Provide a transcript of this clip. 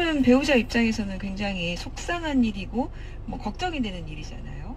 사실은 배우자 입장에서는 굉장히 속상한 일이고 뭐 걱정이 되는 일이잖아요.